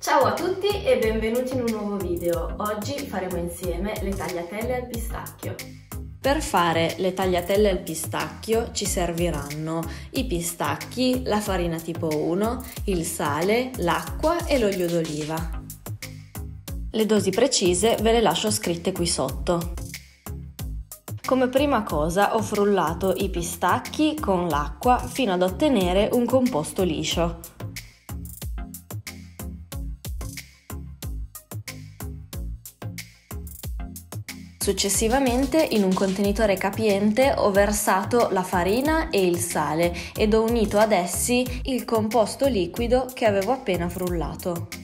Ciao a tutti e benvenuti in un nuovo video. Oggi faremo insieme le tagliatelle al pistacchio. Per fare le tagliatelle al pistacchio ci serviranno i pistacchi, la farina tipo 1, il sale, l'acqua e l'olio d'oliva. Le dosi precise ve le lascio scritte qui sotto. Come prima cosa ho frullato i pistacchi con l'acqua fino ad ottenere un composto liscio. Successivamente in un contenitore capiente ho versato la farina e il sale ed ho unito ad essi il composto liquido che avevo appena frullato.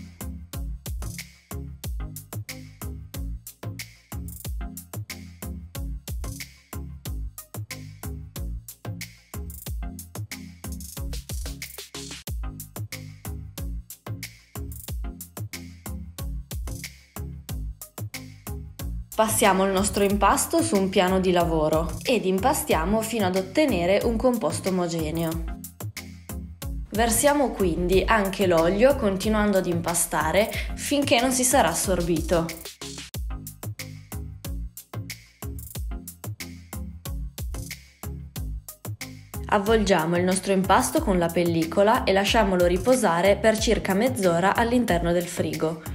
Passiamo il nostro impasto su un piano di lavoro ed impastiamo fino ad ottenere un composto omogeneo. Versiamo quindi anche l'olio continuando ad impastare finché non si sarà assorbito. Avvolgiamo il nostro impasto con la pellicola e lasciamolo riposare per circa mezz'ora all'interno del frigo.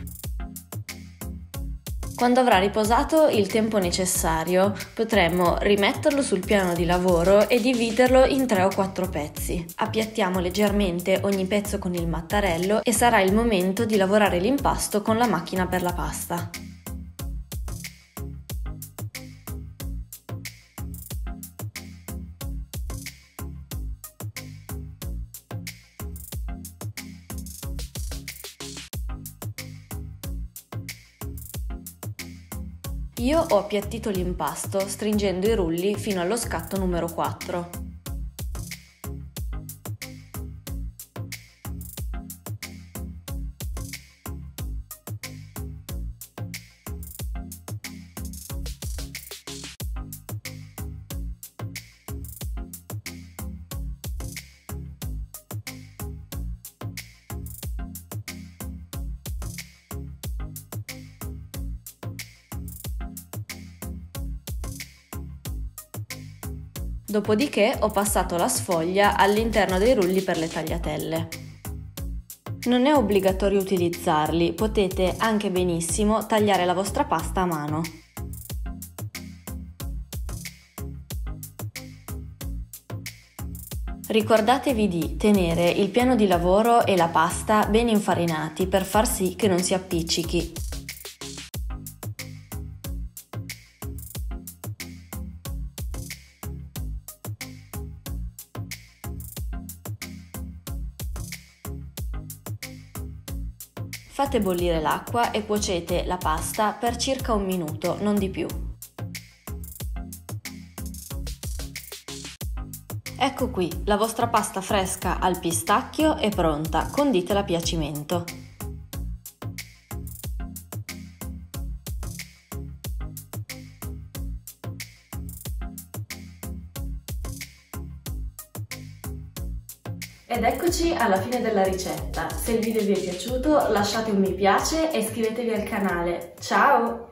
Quando avrà riposato il tempo necessario, potremo rimetterlo sul piano di lavoro e dividerlo in 3 o 4 pezzi. Appiattiamo leggermente ogni pezzo con il mattarello e sarà il momento di lavorare l'impasto con la macchina per la pasta. Io ho appiattito l'impasto stringendo i rulli fino allo scatto numero 4. Dopodiché ho passato la sfoglia all'interno dei rulli per le tagliatelle. Non è obbligatorio utilizzarli, potete anche benissimo tagliare la vostra pasta a mano. Ricordatevi di tenere il piano di lavoro e la pasta ben infarinati per far sì che non si appiccichi. Fate bollire l'acqua e cuocete la pasta per circa un minuto, non di più. Ecco qui, la vostra pasta fresca al pistacchio è pronta, conditela a piacimento. Ed eccoci alla fine della ricetta. Se il video vi è piaciuto lasciate un mi piace e iscrivetevi al canale. Ciao!